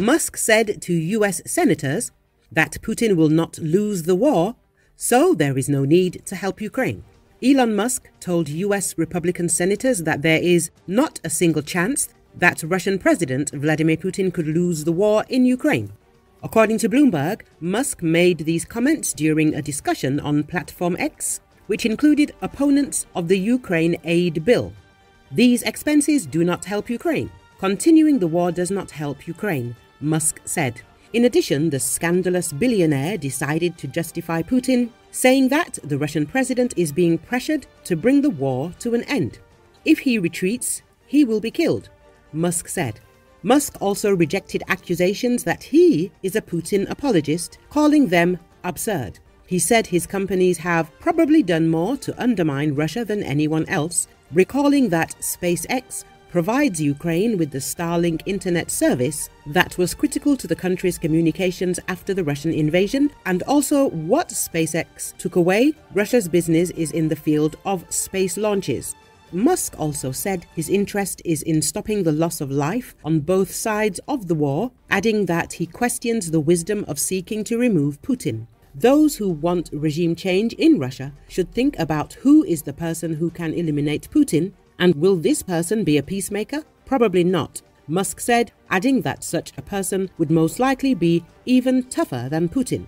Musk said to US senators that Putin will not lose the war, so there is no need to help Ukraine. Elon Musk told US Republican senators that there is not a single chance that Russian President Vladimir Putin could lose the war in Ukraine. According to Bloomberg, Musk made these comments during a discussion on Platform X, which included opponents of the Ukraine aid bill. These expenses do not help Ukraine. Continuing the war does not help Ukraine, Musk said. In addition, the scandalous billionaire decided to justify Putin, saying that the Russian president is being pressured to bring the war to an end. If he retreats, he will be killed, Musk said. Musk also rejected accusations that he is a Putin apologist, calling them absurd. He said his companies have probably done more to undermine Russia than anyone else, recalling that SpaceX provides Ukraine with the Starlink internet service that was critical to the country's communications after the Russian invasion, and also what SpaceX took away Russia's business is in the field of space launches. Musk also said his interest is in stopping the loss of life on both sides of the war, adding that he questions the wisdom of seeking to remove Putin. Those who want regime change in Russia should think about who is the person who can eliminate Putin, and will this person be a peacemaker? Probably not, Musk said, adding that such a person would most likely be even tougher than Putin.